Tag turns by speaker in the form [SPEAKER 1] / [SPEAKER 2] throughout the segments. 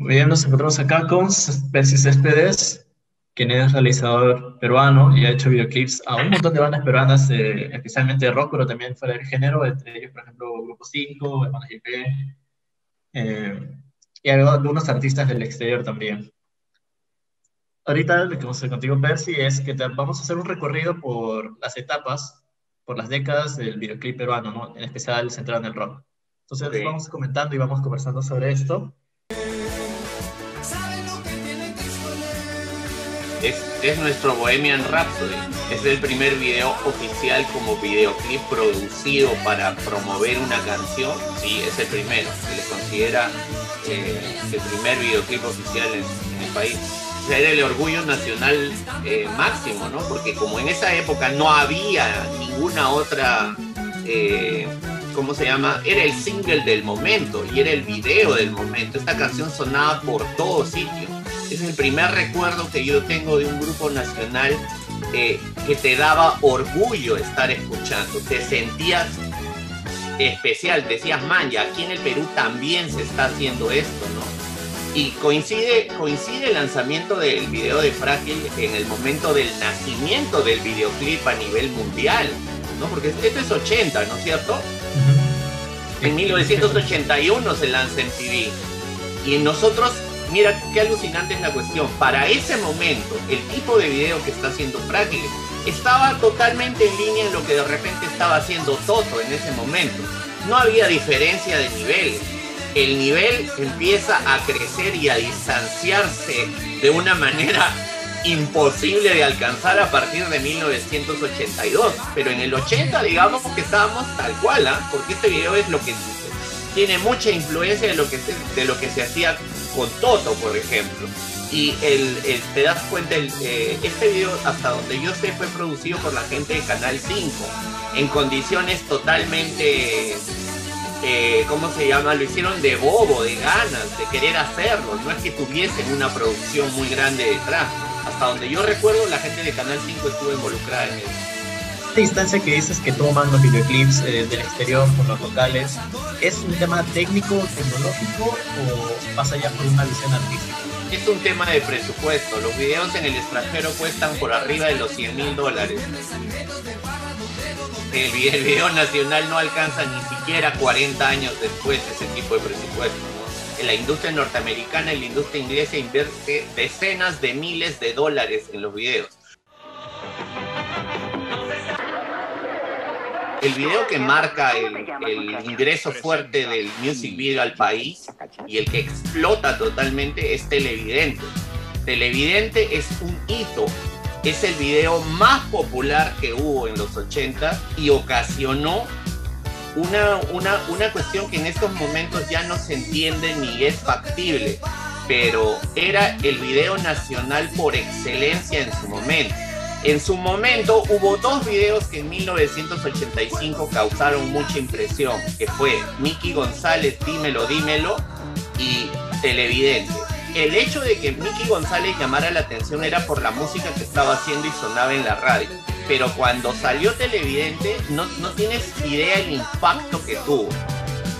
[SPEAKER 1] Muy bien, nos encontramos acá con Percy Céspedes, quien es realizador peruano y ha hecho videoclips a un montón de bandas peruanas, eh, especialmente de rock, pero también fuera del género, entre ellos, por ejemplo, Grupo 5, Hermanos IP, eh, y algunos artistas del exterior también. Ahorita lo que vamos a hacer contigo, Percy, es que vamos a hacer un recorrido por las etapas, por las décadas del videoclip peruano, ¿no? en especial centrado en el rock. Entonces vamos comentando y vamos conversando sobre esto.
[SPEAKER 2] Es, nuestro Bohemian Rhapsody. Es el primer video oficial como videoclip producido para promover una canción. Sí, es el primero. Se le considera eh, el primer videoclip oficial en, el país. O era el orgullo nacional eh, máximo, ¿no? Porque como en esa época no había ninguna otra... Eh, ¿cómo se llama? Era el single del momento y era el video del momento. Esta canción sonaba por todo sitio es el primer recuerdo que yo tengo de un grupo nacional eh, que te daba orgullo estar escuchando, te sentías especial, decías, man, ya aquí en el Perú también se está haciendo esto, ¿no? Y coincide, coincide el lanzamiento del video de Frágil en el momento del nacimiento del videoclip a nivel mundial, ¿no? Porque esto es 80, ¿no es cierto? En 1981 se lanza en TV. Y nosotros mira qué alucinante es la cuestión. Para ese momento, el tipo de video que está haciendo Frágil estaba totalmente en línea en lo que de repente estaba haciendo Toto en ese momento. No había diferencia de nivel. El nivel empieza a crecer y a distanciarse de una manera imposible de alcanzar a partir de 1982. Pero en el 80, digamos que estábamos tal cual, ¿ah? porque este video es lo que tiene mucha influencia de lo que de lo que se hacía con Toto, por ejemplo. Y el, te das cuenta, el, eh, este video, hasta donde yo sé, fue producido por la gente de Canal 5, en condiciones totalmente, eh, ¿cómo se llama? Lo hicieron de bobo, de ganas, de querer hacerlo. No es que tuviesen una producción muy grande detrás. Hasta donde yo recuerdo, la gente de Canal 5 estuvo involucrada en eso
[SPEAKER 1] esta instancia que dices que toman los videoclips eh, del exterior con los locales, ¿es un tema técnico, tecnológico o pasa ya por una visión artística?
[SPEAKER 2] Es un tema de presupuesto. Los videos en el extranjero cuestan por arriba de los 100 mil dólares. El video nacional no alcanza ni siquiera 40 años después ese tipo de presupuesto. En la industria norteamericana y la industria inglesa invierte decenas de miles de dólares en los videos el video que marca el, ingreso fuerte del music video al país y el que explota totalmente es Televidente. Televidente es un hito, es el video más popular que hubo en los 80 y ocasionó una, una, una cuestión que en estos momentos ya no se entiende ni es factible, pero era el video nacional por excelencia en su momento en su momento hubo dos videos que en 1985 causaron mucha impresión, que fue Miki González, Dímelo, Dímelo y Televidente. El hecho de que Miki González llamara la atención era por la música que estaba haciendo y sonaba en la radio. Pero cuando salió Televidente, no, no tienes idea el impacto que tuvo.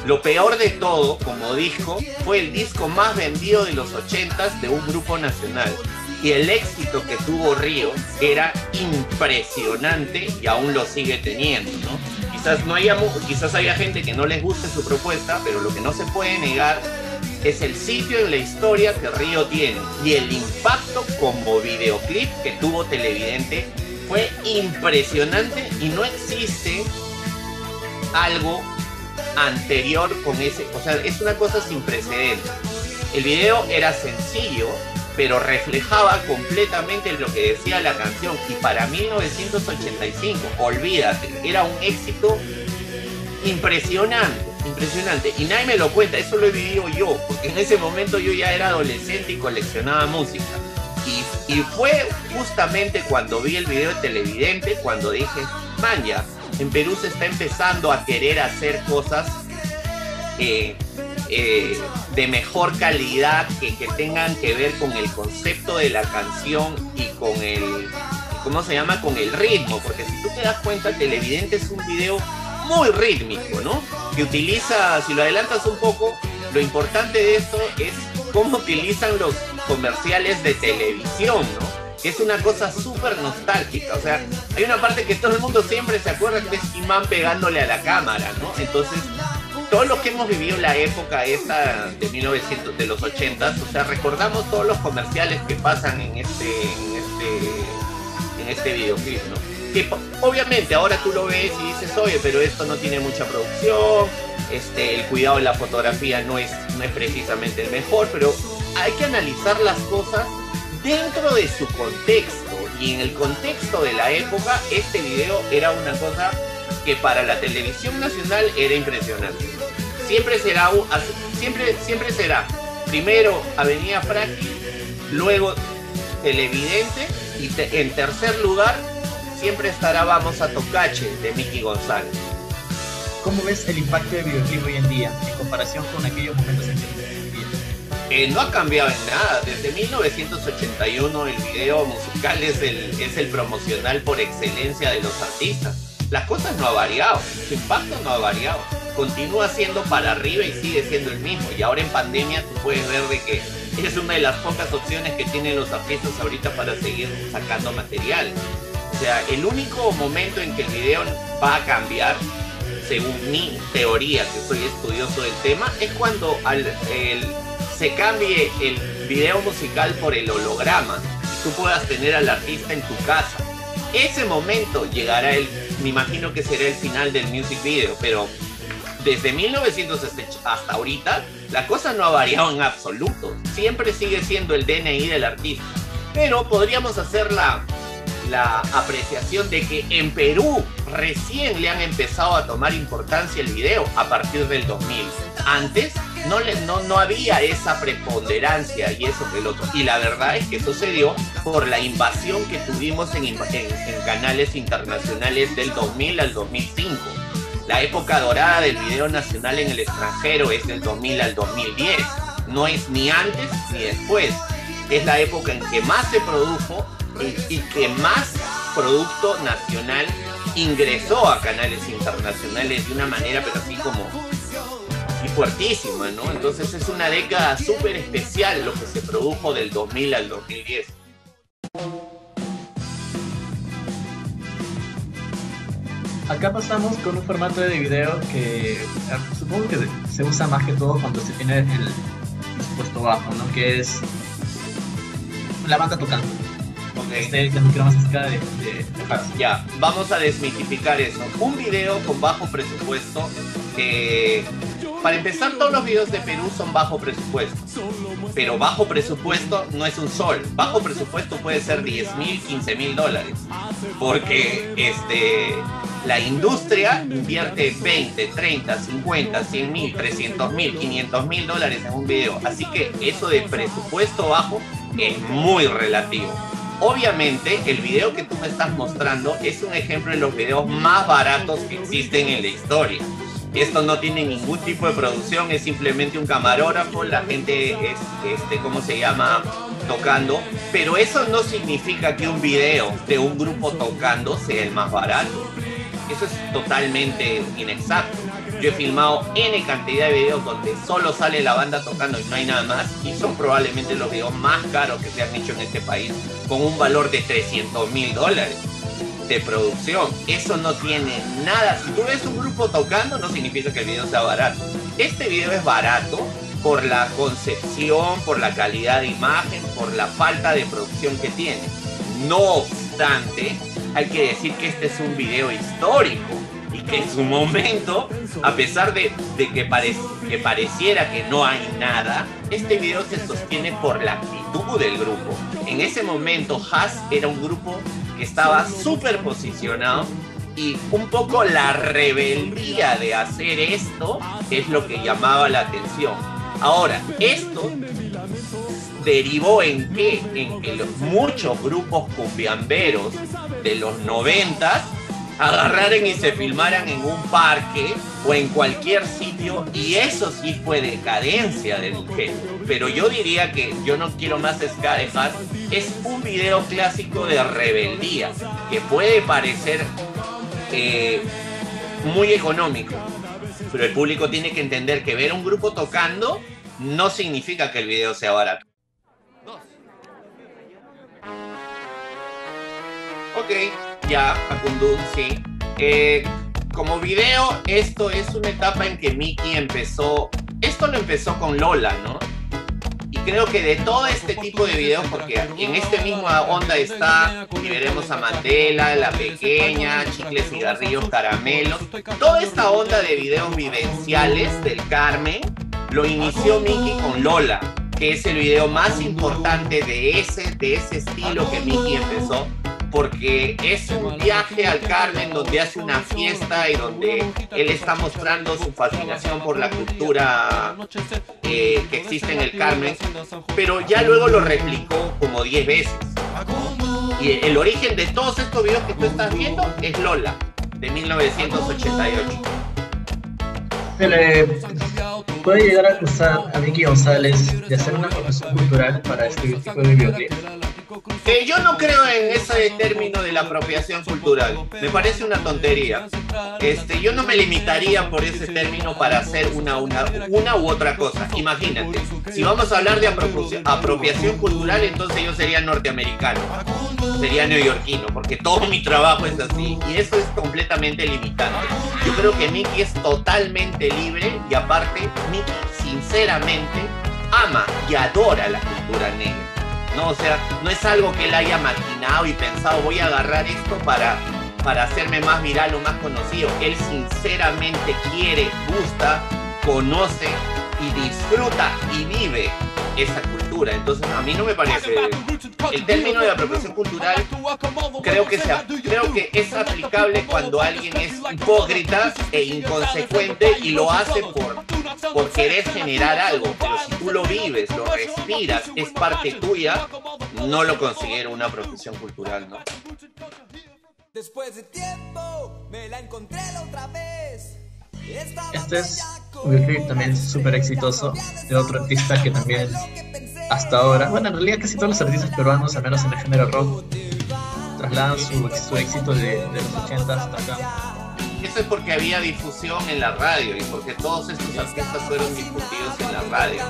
[SPEAKER 2] Lo peor de todo, como dijo, fue el disco más vendido de los 80s de un grupo nacional y el éxito que tuvo Río era impresionante y aún lo sigue teniendo, ¿no? Quizás, no haya, quizás haya gente que no les guste su propuesta, pero lo que no se puede negar es el sitio en la historia que Río tiene y el impacto como videoclip que tuvo Televidente fue impresionante y no existe algo anterior con ese, o sea, es una cosa sin precedentes. El video era sencillo, pero reflejaba completamente lo que decía la canción. Y para 1985, olvídate, era un éxito impresionante, impresionante. Y nadie me lo cuenta, eso lo he vivido yo, porque en ese momento yo ya era adolescente y coleccionaba música. Y, y fue justamente cuando vi el video de Televidente, cuando dije, man, ya, en Perú se está empezando a querer hacer cosas eh, eh, de mejor calidad que, tengan que ver con el concepto de la canción y con el, ¿cómo se llama? Con el ritmo, porque si tú te das cuenta, Televidente es un video muy rítmico, ¿no? Que utiliza, si lo adelantas un poco, lo importante de esto es cómo utilizan los comerciales de televisión, ¿no? Que es una cosa súper nostálgica. O sea, hay una parte que todo el mundo siempre se acuerda que es Imán pegándole a la cámara, ¿no? Entonces, todos los que hemos vivido la época esta de 1900, de los 80, o sea, recordamos todos los comerciales que pasan en este, en este, en este videoclip, ¿no? Que obviamente ahora tú lo ves y dices, oye, pero esto no tiene mucha producción, este, el cuidado de la fotografía no es, no es precisamente el mejor, pero hay que analizar las cosas dentro de su contexto. Y en el contexto de la época, este video era una cosa que para la televisión nacional era impresionante. Siempre será, siempre, siempre será primero Avenida Frágil, luego Televidente y en tercer lugar siempre estará Vamos a Tocache de Miki González.
[SPEAKER 1] ¿Cómo ves el impacto del videoclip hoy en día en comparación con aquellos momentos en que
[SPEAKER 2] eh, no ha cambiado en nada. Desde 1981 el video musical es el, es el promocional por excelencia de los artistas. Las cosas no ha variado, su impacto no ha variado. Continúa siendo para arriba y sigue siendo el mismo. Y ahora en pandemia tú puedes ver de que es una de las pocas opciones que tienen los artistas ahorita para seguir sacando material. O sea, el único momento en que el video va a cambiar según mi teoría, que soy estudioso del tema, es cuando al, se cambie el video musical por el holograma y tú puedas tener al artista en tu casa. Ese momento llegará el, me imagino que será el final del music video, pero desde 1900 hasta ahorita, la cosa no ha variado en absoluto. Siempre sigue siendo el DNI del artista. Pero podríamos hacer la, la apreciación de que en Perú recién le han empezado a tomar importancia el video a partir del 2000. Antes no, le, no, no había esa preponderancia y eso que el otro. Y la verdad es que sucedió por la invasión que tuvimos en, en canales internacionales del 2000 al 2005. La época dorada del video nacional en el extranjero es del 2000 al 2010. No es ni antes ni después. Es la época en que más se produjo y, que más producto nacional ingresó a canales internacionales de una manera, pero así como y fuertísima, ¿no? Entonces es una década súper especial lo que se produjo del 2000 al 2010.
[SPEAKER 1] Acá pasamos con un formato de video que eh, supongo que se usa más que todo cuando se tiene el presupuesto bajo, ¿no? Que es la banda tocando
[SPEAKER 2] este, ya, vamos a desmitificar eso. Un video con bajo presupuesto que... Para empezar, todos los videos de Perú son bajo presupuesto. Pero bajo presupuesto no es un sol. Bajo presupuesto puede ser 10 mil, 15 mil dólares. Porque este, la industria invierte 20, 30, 50, 100 mil, 300 mil, 500 mil dólares en un video. Así que eso de presupuesto bajo es muy relativo. Obviamente, el video que tú me estás mostrando es un ejemplo de los videos más baratos que existen en la historia. Esto no tiene ningún tipo de producción, es simplemente un camarógrafo, la gente es, este, ¿cómo se llama? Tocando. Pero eso no significa que un video de un grupo tocando sea el más barato. Eso es totalmente inexacto. Yo he filmado N cantidad de videos donde solo sale la banda tocando y no hay nada más. Y son probablemente los videos más caros que se han hecho en este país, con un valor de 300 mil dólares de producción. Eso no tiene nada. Si tú ves un grupo tocando, no significa que el video sea barato. Este video es barato por la concepción, por la calidad de imagen, por la falta de producción que tiene. No obstante, hay que decir que este es un video histórico y que en su momento, a pesar de, que, que pareciera que no hay nada, este video se sostiene por la actitud del grupo. En ese momento, Haas era un grupo que estaba súper posicionado y un poco la rebeldía de hacer esto es lo que llamaba la atención. Ahora, esto derivó en qué? En que los, muchos grupos cumbiamberos de los noventas agarraran y se filmaran en un parque o en cualquier sitio y eso sí fue decadencia del género. Pero yo diría que yo no quiero más ska es un video clásico de rebeldía que puede parecer eh, muy económico, pero el público tiene que entender que ver un grupo tocando no significa que el video sea barato. Ok, ya, Facundo, sí. Eh, como video, esto es una etapa en que Mickey empezó. Esto lo empezó con Lola, ¿no? Y creo que de todo este tipo de videos, porque en este misma onda está, y veremos a Mandela, La Pequeña, Chicles, Cigarrillos, Caramelos, toda esta onda de videos vivenciales del Carmen, lo inició Mickey con Lola, que es el video más importante de ese, de ese estilo que Mickey empezó porque es un viaje al Carmen donde hace una fiesta y donde él está mostrando su fascinación por la cultura eh, que existe en el Carmen, pero ya luego lo replicó como 10 veces. Y el origen de todos estos videos que tú estás viendo es Lola, de 1988. Se le
[SPEAKER 1] puede llegar a acusar a Vicky González de hacer una profesión cultural para este tipo de videoclips
[SPEAKER 2] yo no creo en ese término de la apropiación cultural. Me parece una tontería. Este, yo no me limitaría por ese término para hacer una, una, una u otra cosa. Imagínate, si vamos a hablar de apropiación cultural, entonces yo sería norteamericano, sería neoyorquino, porque todo mi trabajo es así y eso es completamente limitante. Yo creo que Mickey es totalmente libre y aparte, Mickey sinceramente ama y adora la cultura negra. ¿No? O sea, no es algo que él haya maquinado y pensado, voy a agarrar esto para, para hacerme más viral o más conocido. Él sinceramente quiere, gusta, conoce y disfruta y vive esa cultura. Entonces, a mí no me parece. El término de apropiación cultural creo que, sea, creo que es aplicable cuando alguien es hipócrita e inconsecuente y lo hace por, por querer generar algo. Pero si tú lo vives, lo respiras, es parte tuya, no lo considero una apropiación cultural, ¿no? Después de tiempo, me la encontré
[SPEAKER 1] la otra vez. Este es un clip también súper exitoso de otro artista que también hasta ahora, bueno, en realidad casi todos los artistas peruanos, al menos en el género rock, trasladan su, éxito de, los 80 hasta acá.
[SPEAKER 2] Eso es porque había difusión en la radio y porque todos estos artistas fueron discutidos en la radio.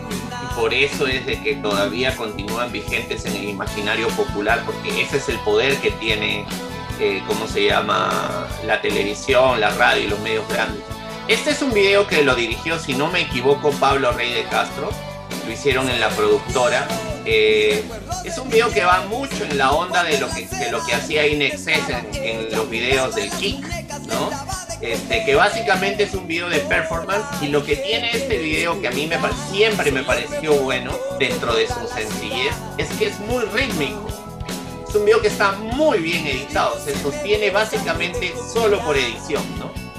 [SPEAKER 2] Y por eso es de que todavía continúan vigentes en el imaginario popular, porque ese es el poder que tiene, eh, ¿cómo se llama? La televisión, la radio y los medios grandes. Este es un video que lo dirigió, si no me equivoco, Pablo Rey de Castro. Lo hicieron en la productora. Eh, es un video que va mucho en la onda de lo que, lo que hacía Inexcess en, en los videos del Kick, ¿no? Este, que básicamente es un video de performance y lo que tiene este video que a mí me, siempre me pareció bueno dentro de su sencillez es que es muy rítmico. Es un video que está muy bien editado, se sostiene básicamente solo por edición, ¿no?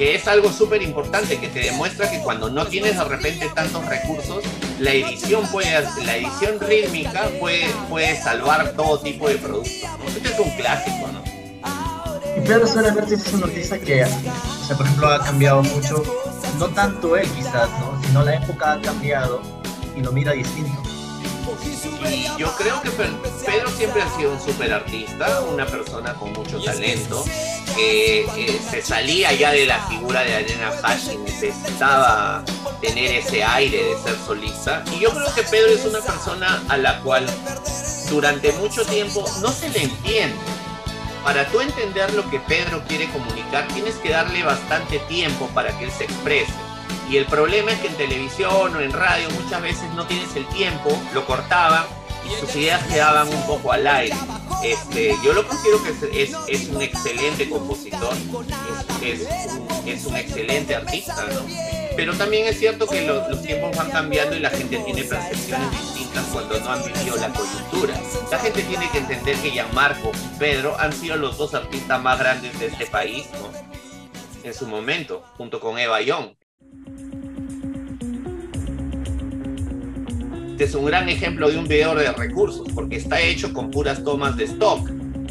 [SPEAKER 2] Que es algo súper importante, que te demuestra que cuando no tienes de repente tantos recursos, la edición puede, la edición rítmica puede, puede salvar todo tipo de productos. Este es un clásico, ¿no?
[SPEAKER 1] Y Pedro Suárez es un artista que, o sea, por ejemplo, ha cambiado mucho, no tanto él quizás, ¿no? sino la época ha cambiado y lo mira distinto.
[SPEAKER 2] Y yo creo que Pedro siempre ha sido un super artista, una persona con mucho talento, que se salía ya de la figura de Arena Hash y necesitaba tener ese aire de ser solista. Y yo creo que Pedro es una persona a la cual durante mucho tiempo no se le entiende. Para tú entender lo que Pedro quiere comunicar, tienes que darle bastante tiempo para que él se exprese y el problema es que en televisión o en radio muchas veces no tienes el tiempo, lo cortaban y sus ideas quedaban un poco al aire. Este, yo lo considero que es, un excelente compositor, es, es, un, excelente artista, ¿no? Pero también es cierto que los tiempos van cambiando y la gente tiene percepciones distintas cuando no han vivido la coyuntura. La gente tiene que entender que Gianmarco y Pedro han sido los dos artistas más grandes de este país, ¿no? En su momento, junto con Eva Young. Este es un gran ejemplo de un video de recursos, porque está hecho con puras tomas de stock,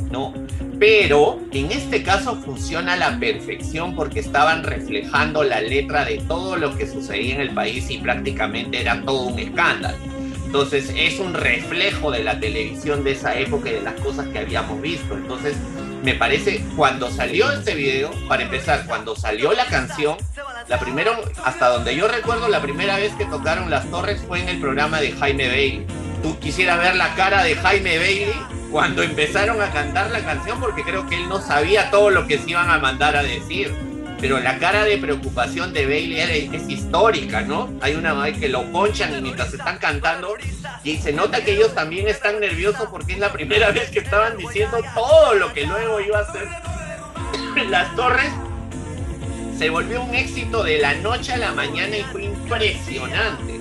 [SPEAKER 2] ¿no? Pero en este caso funciona a la perfección porque estaban reflejando la letra de todo lo que sucedía en el país y prácticamente era todo un escándalo. Entonces es un reflejo de la televisión de esa época y de las cosas que habíamos visto. Entonces me parece, cuando salió este video, para empezar, cuando salió la canción, La primera, hasta donde yo recuerdo, la primera vez que tocaron Las Torres fue en el programa de Jaime Bailey. Tú quisiera ver la cara de Jaime Bailey cuando empezaron a cantar la canción porque creo que él no sabía todo lo que se iban a mandar a decir. Pero la cara de preocupación de Bailey es, histórica, ¿no? Hay una vez que lo ponchan mientras están cantando y se nota que ellos también están nerviosos porque es la primera vez que estaban diciendo todo lo que luego iba a ser Las Torres se volvió un éxito de la noche a la mañana y fue impresionante.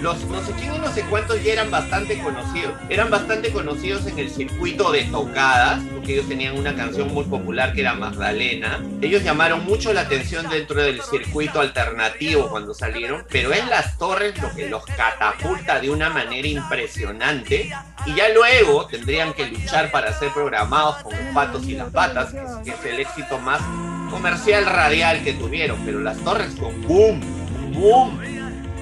[SPEAKER 2] Los no sé quién no sé cuántos ya eran bastante conocidos. Eran bastante conocidos en el circuito de tocadas, porque ellos tenían una canción muy popular que era Magdalena. Ellos llamaron mucho la atención dentro del circuito alternativo cuando salieron, pero en las torres lo que los catapulta de una manera impresionante. Y ya luego tendrían que luchar para ser programados con los patos y las patas, que es el éxito más comercial radial que tuvieron. Pero las torres con boom, boom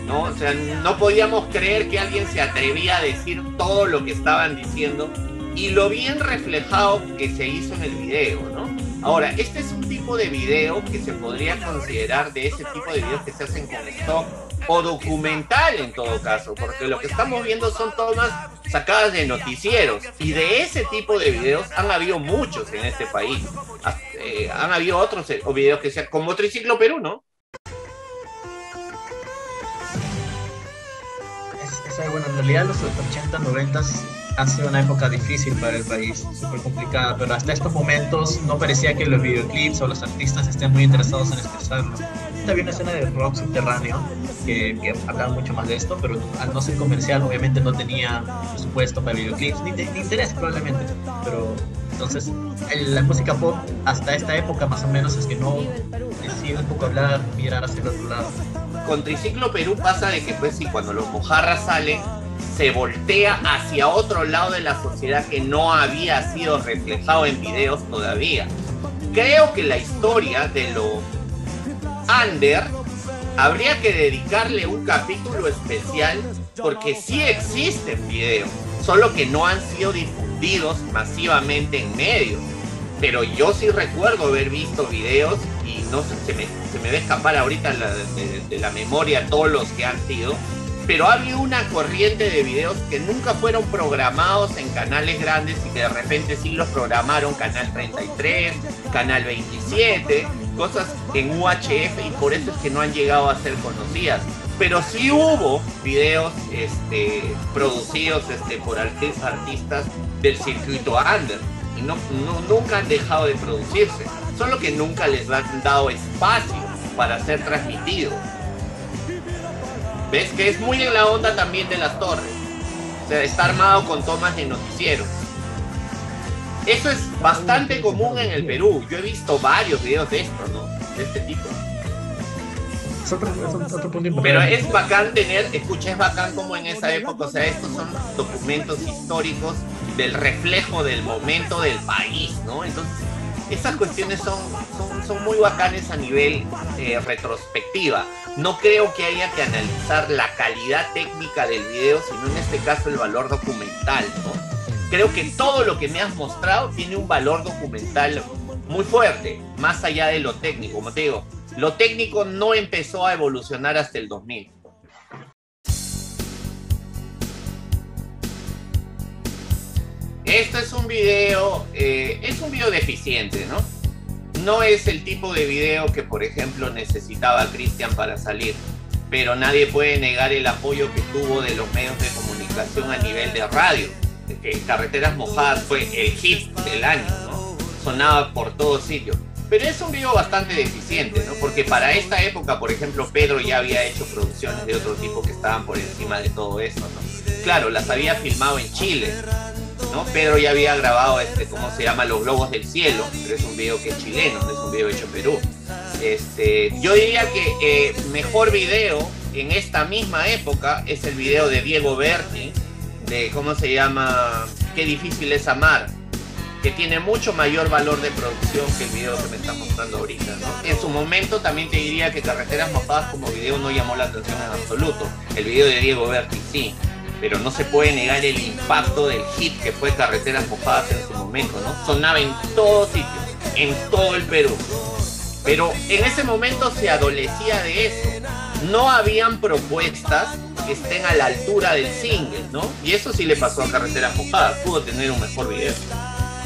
[SPEAKER 2] ¿no? O sea, no podíamos creer que alguien se atrevía a decir todo lo que estaban diciendo y lo bien reflejado que se hizo en el video, ¿no? Ahora, este es un tipo de video que se podría considerar de ese tipo de videos que se hacen con stock o documental en todo caso, porque lo que estamos viendo son tomas sacadas de noticieros y de ese tipo de videos han habido muchos en este país. Eh, han habido otros eh, videos que sean como Triciclo Perú, ¿no?
[SPEAKER 1] bueno, en realidad los 80, 90 ha sido una época difícil para el país, súper complicada, pero hasta estos momentos no parecía que los videoclips o los artistas estén muy interesados en expresarlo. Había una escena de rock subterráneo que, que hablaba mucho más de esto, pero al no ser comercial obviamente no tenía presupuesto para videoclips, ni, ni interés probablemente, pero entonces la música pop hasta esta época más o menos es que no decide un poco hablar, mirar hacia el otro lado
[SPEAKER 2] con Triciclo Perú pasa de que pues sí, cuando los mojarras salen, se voltea hacia otro lado de la sociedad que no había sido reflejado en videos todavía. Creo que la historia de lo under habría que dedicarle un capítulo especial porque sí existen videos, solo que no han sido difundidos masivamente en medios. Pero yo sí recuerdo haber visto videos y no sé, se me, se me va a escapar ahorita de, la memoria todos los que han sido, pero ha habido una corriente de videos que nunca fueron programados en canales grandes y que de repente sí los programaron Canal 33, Canal 27, cosas en UHF y por eso es que no han llegado a ser conocidas. Pero sí hubo videos este, producidos este, por artistas del circuito under y nunca han dejado de producirse solo que nunca les han dado espacio para ser transmitido. ¿Ves? Que es muy en la onda también de las torres. O sea, está armado con tomas de noticieros. Eso es bastante común en el Perú. Yo he visto varios videos de esto, ¿no? De este tipo. Pero es bacán tener, escucha, es bacán como en esa época, o sea, estos son documentos históricos del reflejo del momento del país, ¿no? Entonces, esas cuestiones son, son, muy bacanes a nivel eh, retrospectiva. No creo que haya que analizar la calidad técnica del video, sino en este caso el valor documental, Creo que todo lo que me has mostrado tiene un valor documental muy fuerte, más allá de lo técnico. Como te digo, lo técnico no empezó a evolucionar hasta el 2000. Esto es un video, eh, es un video deficiente, ¿no? No es el tipo de video que, por ejemplo, necesitaba Cristian para salir, pero nadie puede negar el apoyo que tuvo de los medios de comunicación a nivel de radio. Carreteras Mojadas fue el hit del año, ¿no? Sonaba por todos sitios. Pero es un video bastante deficiente, ¿no? Porque para esta época, por ejemplo, Pedro ya había hecho producciones de otro tipo que estaban por encima de todo eso, ¿no? Claro, las había filmado en Chile, Pedro ya había grabado este, ¿cómo se llama? Los Globos del Cielo, pero es un video que es chileno, no es un video hecho en Perú. Este, yo diría que eh, mejor video en esta misma época es el video de Diego Berti, de cómo se llama, Qué difícil es amar, que tiene mucho mayor valor de producción que el video que me está mostrando ahorita. En su momento también te diría que Carreteras Mojadas como video no llamó la atención en absoluto. El video de Diego Berti sí, pero no se puede negar el impacto del hit que fue Carreteras Mojadas en su momento, ¿no? Sonaba en todos sitios, en todo el Perú. Pero en ese momento se adolecía de eso. No habían propuestas que estén a la altura del single, ¿no? Y eso sí le pasó a Carretera Mojada, pudo tener un mejor video.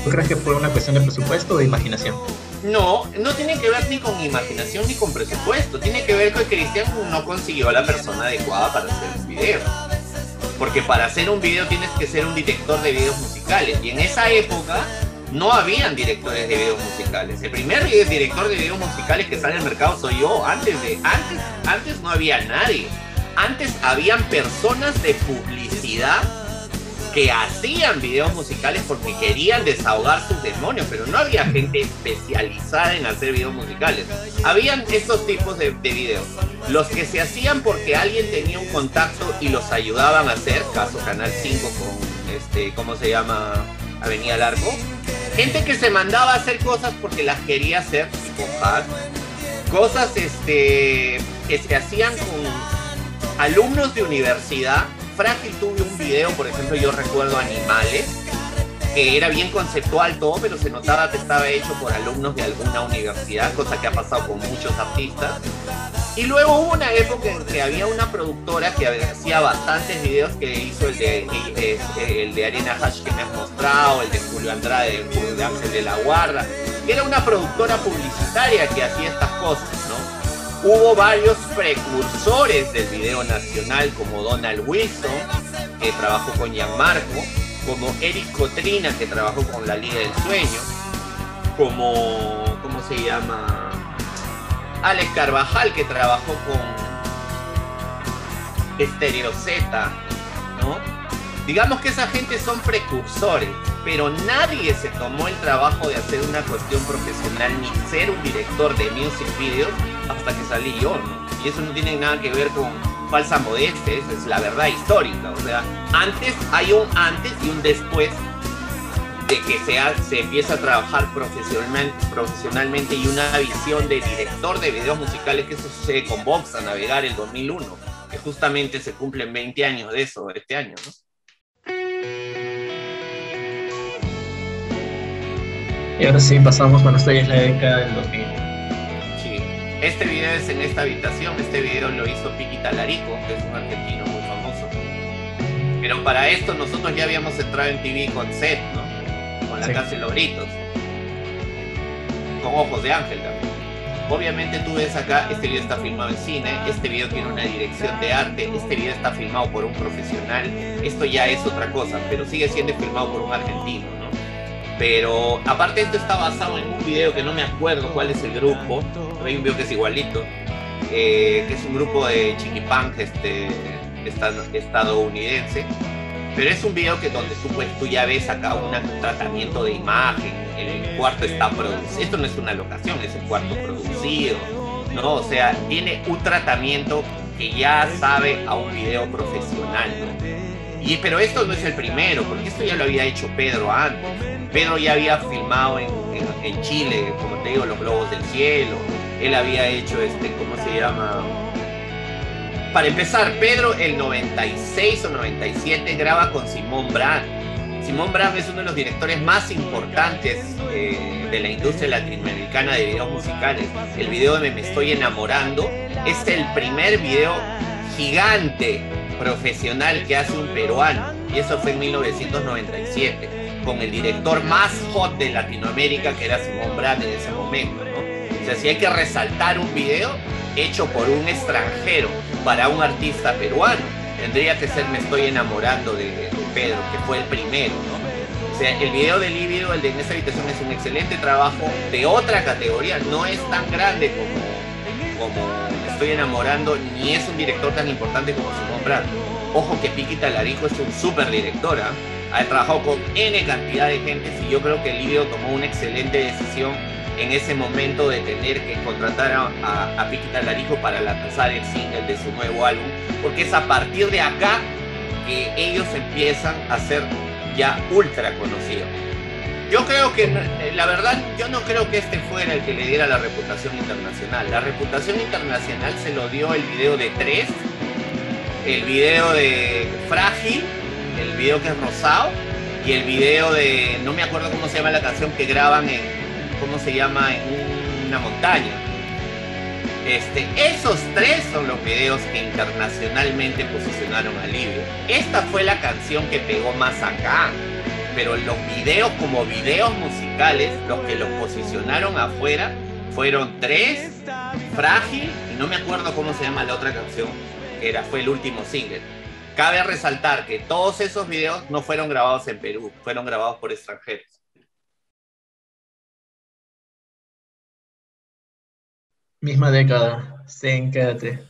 [SPEAKER 1] ¿Tú crees que fue una cuestión de presupuesto o de imaginación?
[SPEAKER 2] No, no tiene que ver ni con imaginación ni con presupuesto. Tiene que ver con que Cristian no consiguió a la persona adecuada para hacer un video. Porque para hacer un video tienes que ser un director de videos musicales. Y en esa época no habían directores de videos musicales. El primer director de videos musicales que sale al mercado soy yo. Antes de, antes, antes no había nadie. Antes habían personas de publicidad que hacían videos musicales porque querían desahogar sus demonios, pero no había gente especializada en hacer videos musicales. Habían estos tipos de, videos. Los que se hacían porque alguien tenía un contacto y los ayudaban a hacer, caso Canal 5 con, este, ¿cómo se llama? Avenida Largo. Gente que se mandaba a hacer cosas porque las quería hacer, tipo Cosas este, que se hacían con alumnos de universidad Frágil tuve un video, por ejemplo, yo recuerdo Animales, que era bien conceptual todo, pero se notaba que estaba hecho por alumnos de alguna universidad, cosa que ha pasado con muchos artistas. Y luego hubo una época en que había una productora que hacía bastantes videos que hizo el de, el de Arena Hash que me has mostrado, el de Julio Andrade, el de Ángel de la Guarda, era una productora publicitaria que hacía estas cosas, ¿no? Hubo varios precursores del video nacional como Donald Wilson, que trabajó con Gianmarco, como Eric Cotrina, que trabajó con La Liga del Sueño, como, ¿cómo se llama? Alex Carvajal, que trabajó con Stereo Z, ¿no? Digamos que esa gente son precursores, pero nadie se tomó el trabajo de hacer una cuestión profesional ni ser un director de music videos hasta que salí yo, ¿no? Y eso no tiene nada que ver con falsa modestia, esa es la verdad histórica. O sea, antes hay un antes y un después de que se, se empieza a trabajar profesionalmente y una visión de director de videos musicales que eso sucede con Vox a navegar el 2001, que justamente se cumplen 20 años de eso este año, ¿no?
[SPEAKER 1] Y ahora sí, pasamos, bueno, esto ya es la década del 2000.
[SPEAKER 2] Sí. Este video es en esta habitación. Este video lo hizo Piki Talarico, que es un argentino muy famoso. Pero para esto nosotros ya habíamos entrado en TV con Set, ¿no? Con la casa de los gritos. Con ojos de ángel también. Obviamente tú ves acá, este video está filmado en cine, este video tiene una dirección de arte, este video está filmado por un profesional, esto ya es otra cosa, pero sigue siendo filmado por un argentino, ¿no? Pero aparte esto está basado en un video que no me acuerdo cuál es el grupo, hay un video que es igualito, eh, que es un grupo de chiquipunk este, estadounidense, pero es un video que donde tú, pues, ya ves acá un tratamiento de imagen, el cuarto está producido, esto no es una locación, es un cuarto producido, ¿no? O sea, tiene un tratamiento que ya sabe a un video profesional. Y, pero esto no es el primero, porque esto ya lo había hecho Pedro antes. Pedro ya había filmado en, Chile, como te digo, Los Globos del Cielo. Él había hecho, este, ¿cómo se llama? Para empezar, Pedro el 96 o 97 graba con Simón Brand. Simón Brand es uno de los directores más importantes eh, de la industria latinoamericana de videos musicales. El video de Me, Estoy Enamorando es el primer video gigante profesional que hace un peruano y eso fue en 1997 con el director más hot de Latinoamérica, que era Simón Brand en ese momento. O sea, si hay que resaltar un video hecho por un extranjero para un artista peruano, tendría que ser Me estoy enamorando de, Pedro, que fue el primero. O sea, el video de Lívido, el de En esa habitación, es un excelente trabajo de otra categoría, no es tan grande como, como Me estoy enamorando, ni es un director tan importante como Simón Brand. Ojo que Piqui Talarico es un súper director, ¿ah? Ha trabajado con N cantidad de gente y yo creo que Livio tomó una excelente decisión en ese momento de tener que contratar a, a, Larijo para lanzar el single de su nuevo álbum, porque es a partir de acá que ellos empiezan a ser ya ultra conocidos. Yo creo que, la verdad, yo no creo que este fuera el que le diera la reputación internacional. La reputación internacional se lo dio el video de Tres, el video de Frágil el video que es rosado y el video de, no me acuerdo cómo se llama la canción que graban en, ¿cómo se llama? En un una montaña. Este, esos tres son los videos que internacionalmente posicionaron a Livio. Esta fue la canción que pegó más acá, pero los videos como videos musicales, los que los posicionaron afuera, fueron tres, Frágil, y no me acuerdo cómo se llama la otra canción, que era, fue el último single. Cabe resaltar que todos esos videos no fueron grabados en Perú, fueron grabados por extranjeros.
[SPEAKER 1] Misma década, Zen, quédate.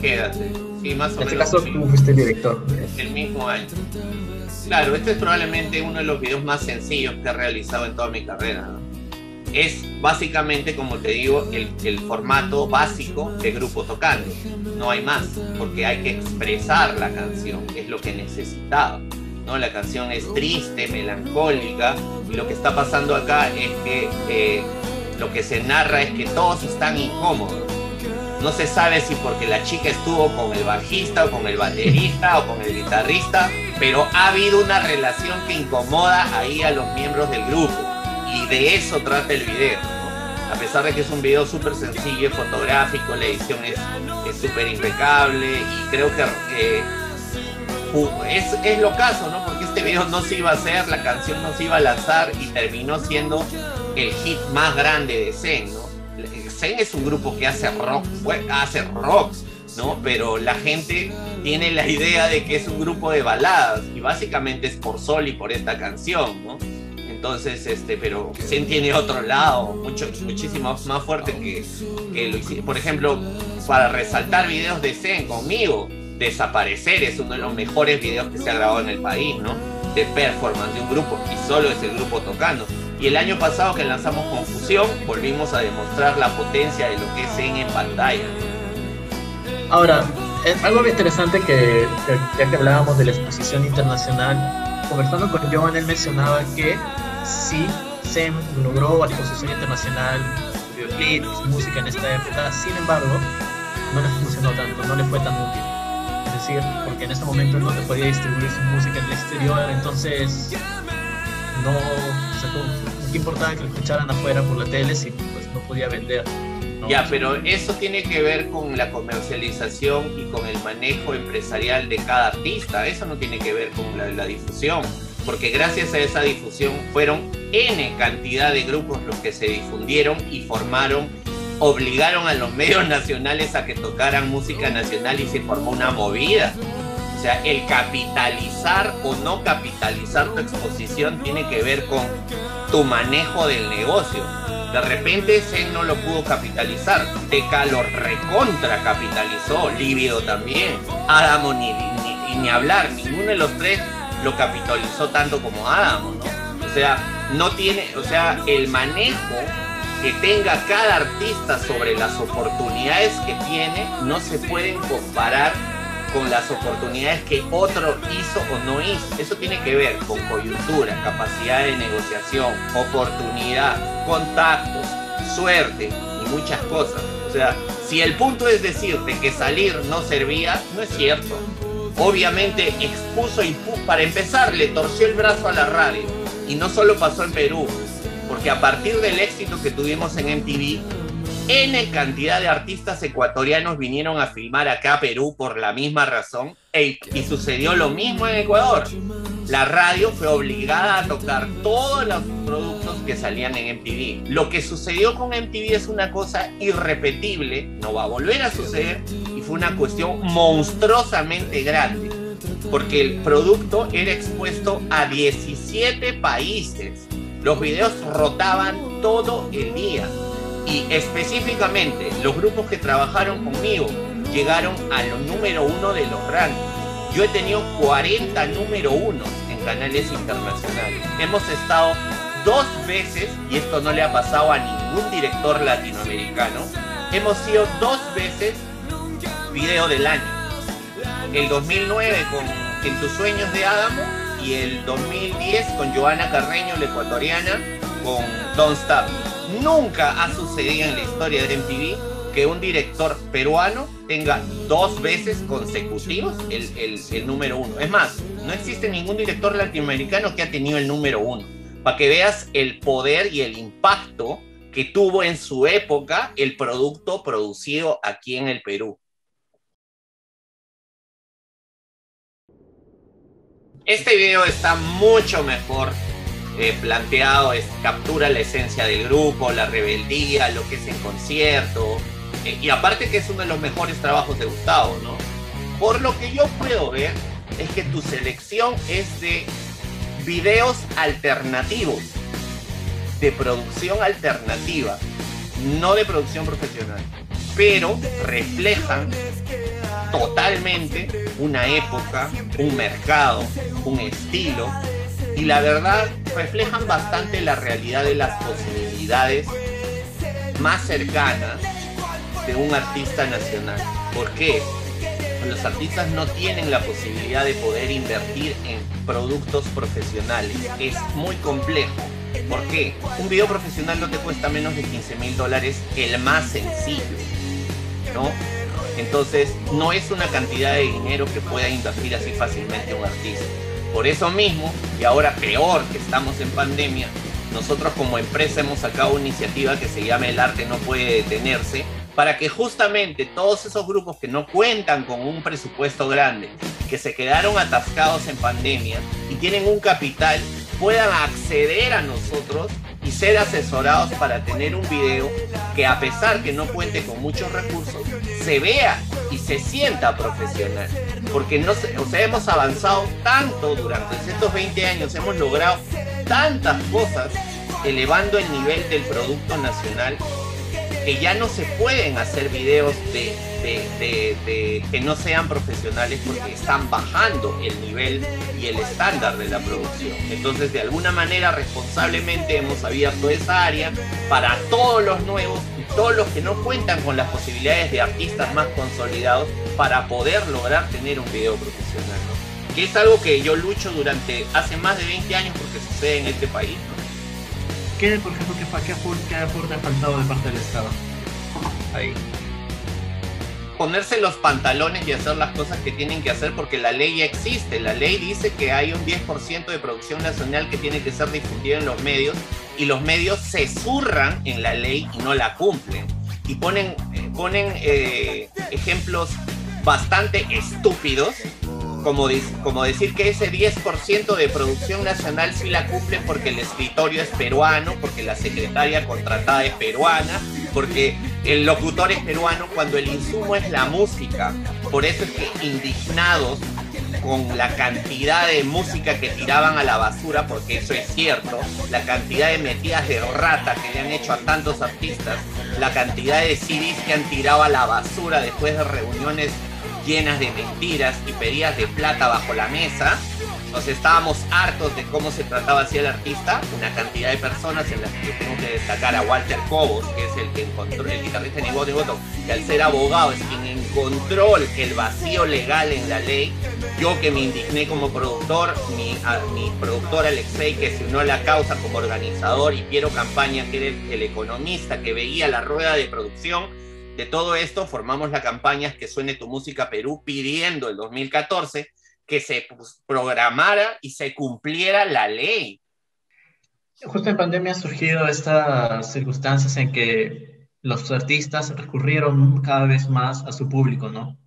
[SPEAKER 2] Quédate, sí, más o
[SPEAKER 1] en este caso, tú fuiste el director.
[SPEAKER 2] El mismo año. Claro, este es probablemente uno de los videos más sencillos que he realizado en toda mi carrera. ¿no? Es básicamente, como te digo, el, el, formato básico de grupo tocando. No hay más, porque hay que expresar la canción, es lo que necesitaba. ¿no? La canción es triste, melancólica, y lo que está pasando acá es que eh, lo que se narra es que todos están incómodos. No se sabe si porque la chica estuvo con el bajista o con el baterista o con el guitarrista, pero ha habido una relación que incomoda ahí a los miembros del grupo. De eso trata el video. ¿no? A pesar de que es un video súper sencillo, fotográfico, la edición es súper impecable y creo que eh, es, es lo caso, ¿no? Porque este video no se iba a hacer, la canción no se iba a lanzar y terminó siendo el hit más grande de Zen, ¿no? Zen es un grupo que hace rock, hace rock, ¿no? Pero la gente tiene la idea de que es un grupo de baladas y básicamente es por Sol y por esta canción, ¿no? Entonces, este, pero Zen tiene otro lado, mucho, muchísimo más fuerte que, que lo hicieron. Por ejemplo, para resaltar videos de Zen conmigo, Desaparecer es uno de los mejores videos que se ha grabado en el país, ¿no? De performance de un grupo y solo es el grupo tocando. Y el año pasado que lanzamos Confusión, volvimos a demostrar la potencia de lo que es Zen en pantalla.
[SPEAKER 1] Ahora, es algo interesante que, ya que hablábamos de la exposición internacional, conversando con Joan, él mencionaba que sí, Zen logró exposición internacional, videoclips, música en esta época, sin embargo, no le funcionó tanto, no le fue tan útil. Es decir, porque en ese momento no te podía distribuir su música en el exterior, entonces no, o ¿qué importaba que lo escucharan afuera por la tele si pues, no podía vender? ¿no?
[SPEAKER 2] Ya, pero eso tiene que ver con la comercialización y con el manejo empresarial de cada artista. Eso no tiene que ver con la, la difusión. Porque gracias a esa difusión fueron N cantidad de grupos los que se difundieron y formaron, obligaron a los medios nacionales a que tocaran música nacional y se formó una movida. O sea, el capitalizar o no capitalizar tu exposición tiene que ver con tu manejo del negocio. De repente Zen no lo pudo capitalizar. TK lo recontra capitalizó. Lívido también. Adamo ni, ni, ni, hablar. Ninguno de los tres lo capitalizó tanto como Adamo, ¿no? O sea, no tiene, o sea, el manejo que tenga cada artista sobre las oportunidades que tiene no se pueden comparar con las oportunidades que otro hizo o no hizo. Eso tiene que ver con coyuntura, capacidad de negociación, oportunidad, contactos, suerte y muchas cosas. O sea, si el punto es decirte que salir no servía, no es cierto. Obviamente expuso, para empezar, le torció el brazo a la radio. Y no solo pasó en Perú, porque a partir del éxito que tuvimos en MTV, N cantidad de artistas ecuatorianos vinieron a filmar acá a Perú por la misma razón y sucedió lo mismo en Ecuador. La radio fue obligada a tocar todos los productos que salían en MTV. Lo que sucedió con MTV es una cosa irrepetible, no va a volver a suceder y fue una cuestión monstruosamente grande porque el producto era expuesto a 17 países. Los videos rotaban todo el día y específicamente los grupos que trabajaron conmigo llegaron a lo número uno de los rankings. Yo he tenido 40 número unos en canales internacionales. Hemos estado dos veces, y esto no le ha pasado a ningún director latinoamericano, hemos sido dos veces video del año. El 2009 con En tus sueños de Adamo y el 2010 con Joana Carreño, la ecuatoriana, con Don't Stop. Nunca ha sucedido en la historia de MTV que un director peruano tenga dos veces consecutivos el, el, número uno. Es más, no existe ningún director latinoamericano que ha tenido el número uno. Para que veas el poder y el impacto que tuvo en su época el producto producido aquí en el Perú. Este video está mucho mejor eh, planteado, captura la esencia del grupo, la rebeldía, lo que es en concierto, eh, y aparte que es uno de los mejores trabajos de Gustavo, ¿no? Por lo que yo puedo ver, es que tu selección es de videos alternativos, de producción alternativa, no de producción profesional, pero reflejan totalmente una época, un mercado, un estilo, y la verdad reflejan bastante la realidad de las posibilidades más cercanas de un artista nacional. ¿Por qué? Los artistas no tienen la posibilidad de poder invertir en productos profesionales. Es muy complejo. ¿Por qué? Un video profesional no te cuesta menos de 15 mil dólares el más sencillo. ¿No? Entonces, no es una cantidad de dinero que pueda invertir así fácilmente un artista. Por eso mismo, y ahora peor que estamos en pandemia, nosotros como empresa hemos sacado una iniciativa que se llama El arte no puede detenerse, para que justamente todos esos grupos que no cuentan con un presupuesto grande, que se quedaron atascados en pandemia y tienen un capital, puedan acceder a nosotros y ser asesorados para tener un video que a pesar que no cuente con muchos recursos, se vea y se sienta profesional. Porque no o hemos avanzado tanto durante estos 20 años, hemos logrado tantas cosas elevando el nivel del producto nacional que ya no se pueden hacer videos de, que no sean profesionales porque están bajando el nivel y el estándar de la producción. Entonces, de alguna manera, responsablemente hemos abierto esa área para todos los nuevos y todos los que no cuentan con las posibilidades de artistas más consolidados para poder lograr tener un video profesional. Que es algo que yo lucho durante hace más de 20 años porque sucede en este país.
[SPEAKER 1] ¿Qué, por ejemplo, qué, qué, qué aporte ha faltado de parte del Estado? Ahí.
[SPEAKER 2] Ponerse los pantalones y hacer las cosas que tienen que hacer porque la ley ya existe. La ley dice que hay un 10% de producción nacional que tiene que ser difundida en los medios y los medios se zurran en la ley y no la cumplen. Y ponen, eh, ponen eh, ejemplos bastante estúpidos como, como decir que ese 10% de producción nacional sí la cumplen porque el escritorio es peruano, porque la secretaria contratada es peruana, porque el locutor es peruano, cuando el insumo es la música. Por eso es que indignados con la cantidad de música que tiraban a la basura, porque eso es cierto, la cantidad de metidas de rata que le han hecho a tantos artistas, la cantidad de CDs que han tirado a la basura después de reuniones llenas de mentiras y pedidas de plata bajo la mesa. Nos estábamos hartos de cómo se trataba así el artista, una cantidad de personas en las que tengo que destacar a Walter Cobos, que es el que encontró, el guitarrista de Voto, que al ser abogado es quien encontró el vacío legal en la ley. Yo que me indigné como productor, mi, mi productor Alexei que se unió a la causa como organizador y Piero Campaña, que era el economista que veía la rueda de producción, de todo esto formamos la campaña Que suene tu música Perú pidiendo el 2014 que se programara y se cumpliera la ley.
[SPEAKER 1] Justo en pandemia han surgido estas circunstancias en que los artistas recurrieron cada vez más a su público, ¿no?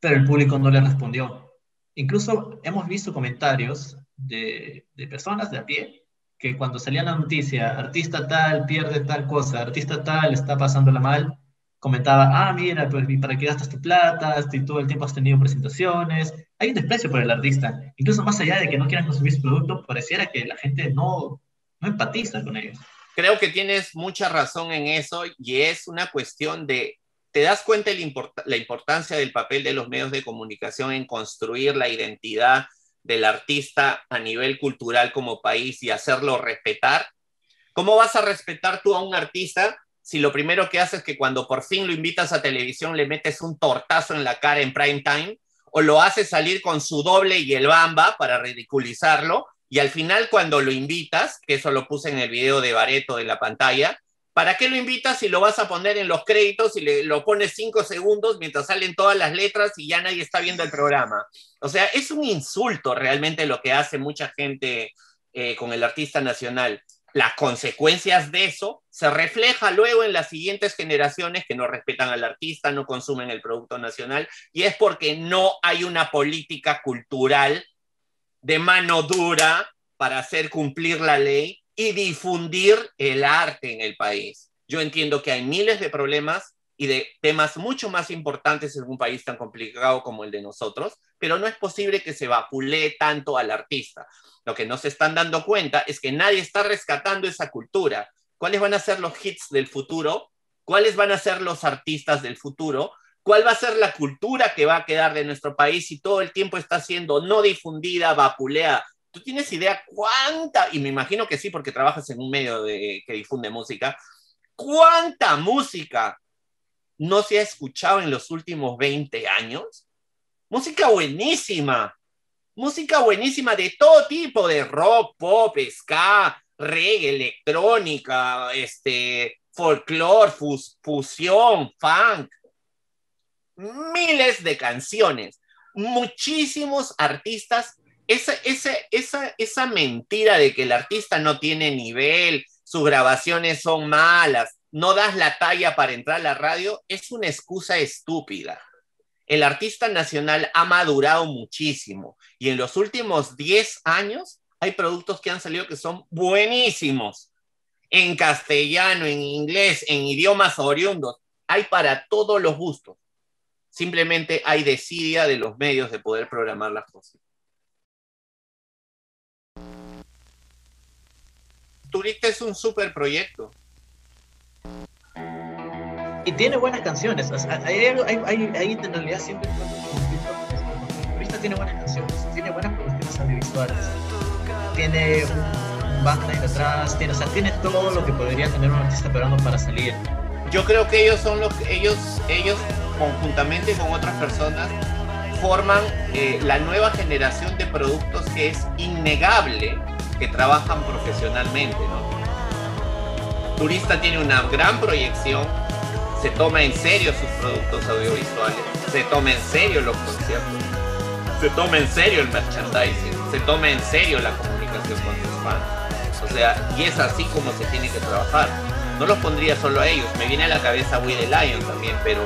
[SPEAKER 1] Pero el público no le respondió. Incluso hemos visto comentarios de, de personas de a pie que cuando salía la noticia, artista tal pierde tal cosa, artista tal está pasándola mal, comentaba, ah, mira, pues ¿para qué gastas tu plata? Si todo el tiempo has tenido presentaciones. Hay un desprecio por el artista. Incluso más allá de que no quieran consumir su producto, pareciera que la gente no, no empatiza con ellos.
[SPEAKER 2] Creo que tienes mucha razón en eso y es una cuestión de, ¿te das cuenta la importancia del papel de los medios de comunicación en construir la identidad del artista a nivel cultural como país y hacerlo respetar? ¿Cómo vas a respetar tú a un artista si lo primero que haces es que cuando por fin lo invitas a televisión le metes un tortazo en la cara en prime time, o lo haces salir con su doble y el bamba para ridiculizarlo, y al final cuando lo invitas, que eso lo puse en el video de Bareto de la pantalla, ¿para qué lo invitas si lo vas a poner en los créditos y le, lo pones cinco segundos mientras salen todas las letras y ya nadie está viendo el programa? O sea, es un insulto realmente lo que hace mucha gente eh, con el artista nacional las consecuencias de eso se refleja luego en las siguientes generaciones que no respetan al artista, no consumen el producto nacional, y es porque no hay una política cultural de mano dura para hacer cumplir la ley y difundir el arte en el país. Yo entiendo que hay miles de problemas y de temas mucho más importantes en un país tan complicado como el de nosotros, pero no es posible que se vapulee tanto al artista. Lo que no se están dando cuenta es que nadie está rescatando esa cultura. ¿Cuáles van a ser los hits del futuro? ¿Cuáles van a ser los artistas del futuro? ¿Cuál va a ser la cultura que va a quedar de nuestro país si todo el tiempo está siendo no difundida, vapuleada? ¿Tú tienes idea cuánta? Y me imagino que sí, porque trabajas en un medio que difunde música. ¿Cuánta música no se ha escuchado en los últimos 20 años? Música buenísima, música buenísima de todo tipo, de rock, pop, ska, reggae, electrónica, este, folclore, fusión, funk. Miles de canciones, muchísimos artistas. Esa, esa, esa, esa mentira de que el artista no tiene nivel, sus grabaciones son malas, no das la talla para entrar a la radio, es una excusa estúpida el artista nacional ha madurado muchísimo y en los últimos 10 años hay productos que han salido que son buenísimos. En castellano, en inglés, en idiomas oriundos. Hay para todos los gustos. Simplemente hay desidia de los medios de poder programar las cosas. Turista es un super proyecto
[SPEAKER 1] y tiene buenas canciones. O hay, hay, en realidad siempre turista tiene buenas canciones, tiene buenas producciones audiovisuales, tiene un backline detrás, tiene, o sea, tiene todo lo que podría tener un artista peruano para salir.
[SPEAKER 2] Yo creo que ellos son los ellos, ellos conjuntamente con otras personas forman eh, la nueva generación de productos que es innegable que trabajan profesionalmente, ¿no? Turista tiene una gran proyección, se toma en serio sus productos audiovisuales, se toma en serio los conciertos, se toma en serio el merchandising, se toma en serio la comunicación con sus fans. O sea, y es así como se tiene que trabajar. No los pondría solo a ellos, me viene a la cabeza We the Lion también, pero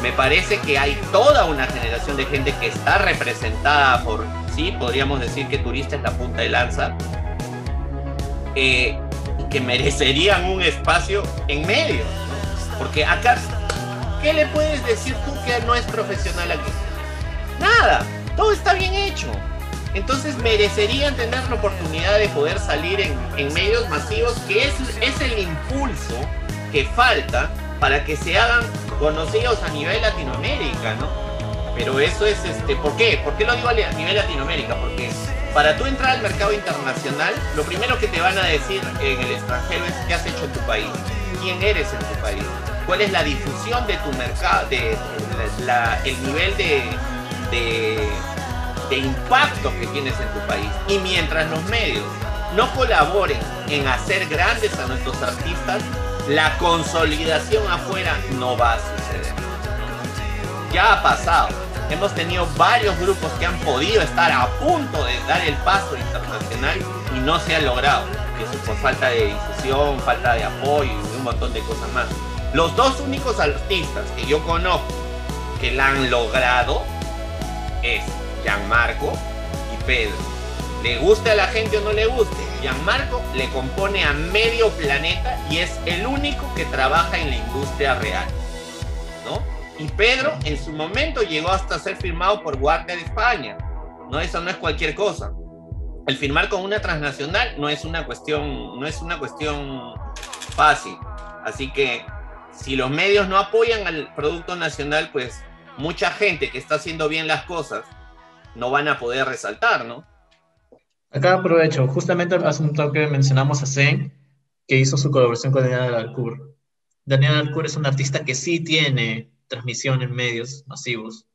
[SPEAKER 2] me parece que hay toda una generación de gente que está representada por, sí, podríamos decir que Turista es la punta de lanza, eh, que merecerían un espacio en medio porque acá, ¿qué le puedes decir tú que no es profesional aquí? Nada, todo está bien hecho. Entonces merecerían tener la oportunidad de poder salir en, medios masivos, que es, es el impulso que falta para que se hagan conocidos a nivel Latinoamérica, ¿no? Pero eso es, este, ¿por qué? ¿Por qué lo digo a nivel Latinoamérica? Porque para tú entrar al mercado internacional, lo primero que te van a decir en el extranjero es qué has hecho en tu país, quién eres en tu país cuál es la difusión de tu mercado, de, el nivel de, de, impacto que tienes en tu país. Y mientras los medios no colaboren en hacer grandes a nuestros artistas, la consolidación afuera no va a suceder. Ya ha pasado. Hemos tenido varios grupos que han podido estar a punto de dar el paso internacional y no se ha logrado. Eso por falta de difusión, falta de apoyo y un montón de cosas más. Los dos únicos artistas que yo conozco que la han logrado es Gianmarco y Pedro. Le guste a la gente o no le guste, Gianmarco le compone a medio planeta y es el único que trabaja en la industria real. ¿no? Y Pedro en su momento llegó hasta ser firmado por Warner España. ¿no? Eso no es cualquier cosa. El firmar con una transnacional no es una cuestión, no es una cuestión fácil. Así que si los medios no apoyan al producto nacional, pues mucha gente que está haciendo bien las cosas no van a poder resaltar, ¿no?
[SPEAKER 1] Acá aprovecho, justamente hace un toque mencionamos a Zen, que hizo su colaboración con Daniel Alcour. Daniel Alcour es un artista que sí tiene transmisión en medios masivos.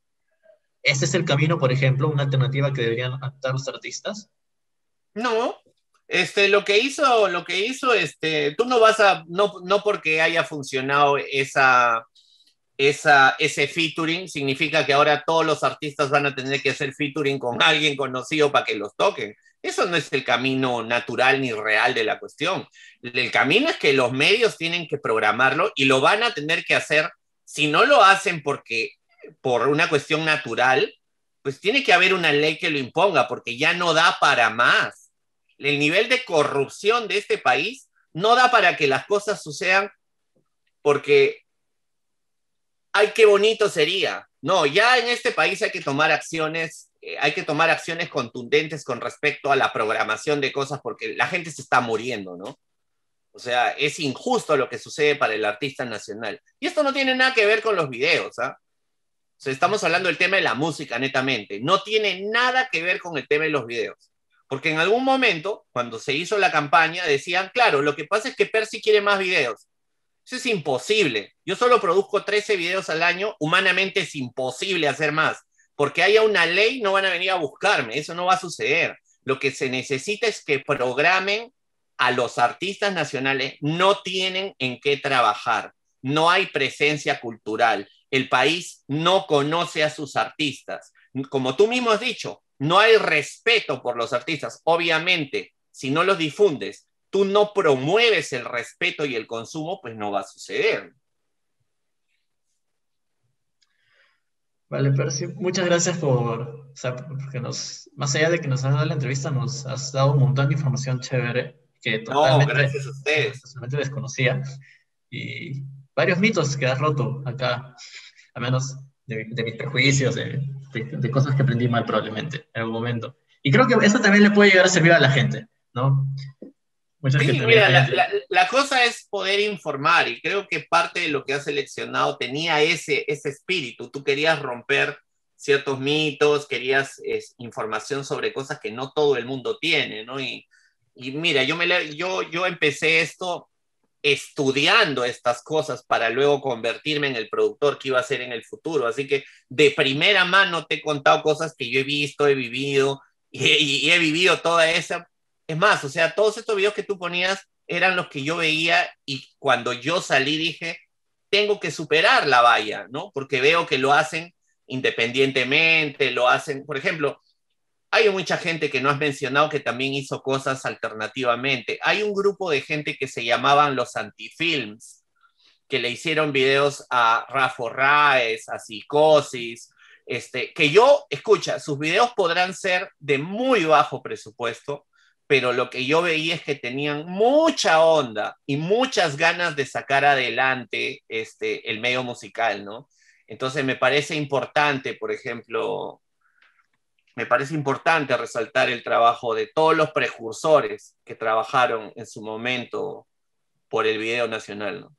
[SPEAKER 1] ¿Este es el camino, por ejemplo, una alternativa que deberían adaptar los artistas?
[SPEAKER 2] No, este, lo que hizo, lo que hizo, este, tú no vas a, no, no porque haya funcionado esa, esa, ese featuring, significa que ahora todos los artistas van a tener que hacer featuring con alguien conocido para que los toquen. Eso no es el camino natural ni real de la cuestión. El camino es que los medios tienen que programarlo y lo van a tener que hacer. Si no lo hacen porque por una cuestión natural, pues tiene que haber una ley que lo imponga porque ya no da para más. El nivel de corrupción de este país no da para que las cosas sucedan porque ay, qué bonito sería. No, ya en este país hay que tomar acciones, eh, hay que tomar acciones contundentes con respecto a la programación de cosas porque la gente se está muriendo, ¿no? O sea, es injusto lo que sucede para el artista nacional. Y esto no tiene nada que ver con los videos, ¿ah? Estamos hablando del tema de la música, netamente. No tiene nada que ver con el tema de los videos. Porque en algún momento, cuando se hizo la campaña, decían, claro, lo que pasa es que Percy quiere más videos. Eso es imposible. Yo solo produzco 13 videos al año. Humanamente es imposible hacer más. Porque haya una ley, no van a venir a buscarme. Eso no va a suceder. Lo que se necesita es que programen a los artistas nacionales. No tienen en qué trabajar. No hay presencia cultural. El país no conoce a sus artistas. Como tú mismo has dicho, no hay respeto por los artistas. Obviamente, si no los difundes, tú no promueves el respeto y el consumo, pues no va a suceder.
[SPEAKER 1] Vale, Percy, muchas gracias por, o sea, porque nos, más allá de que nos has dado la entrevista, nos has dado un montón de información chévere que totalmente,
[SPEAKER 2] no, gracias a ustedes.
[SPEAKER 1] totalmente desconocía y varios mitos que has roto acá, al menos de, mis prejuicios, de, de, cosas que aprendí mal probablemente en algún momento. Y creo que eso también le puede llegar a servir a la gente, ¿no?
[SPEAKER 2] sí, mira, la, cosa es poder informar y creo que parte de lo que has seleccionado tenía ese, ese espíritu. Tú querías romper ciertos mitos, querías información sobre cosas que no todo el mundo tiene, ¿no? Y, y mira, yo, me, yo, yo empecé esto estudiando estas cosas para luego convertirme en el productor que iba a ser en el futuro. Así que de primera mano te he contado cosas que yo he visto, he vivido y, y he vivido toda esa es más, o sea, todos estos videos que tú ponías eran los que yo veía y cuando yo salí dije, tengo que superar la valla, ¿no? Porque veo que lo hacen independientemente, lo hacen, por ejemplo, hay mucha gente que no has mencionado que también hizo cosas alternativamente. Hay un grupo de gente que se llamaban los antifilms, que le hicieron videos a Rafa Raes, a Psicosis, este, que yo, escucha, sus videos podrán ser de muy bajo presupuesto, pero lo que yo veía es que tenían mucha onda y muchas ganas de sacar adelante este, el medio musical, ¿no? Entonces me parece importante, por ejemplo, me parece importante resaltar el trabajo de todos los precursores que trabajaron en su momento por el video nacional.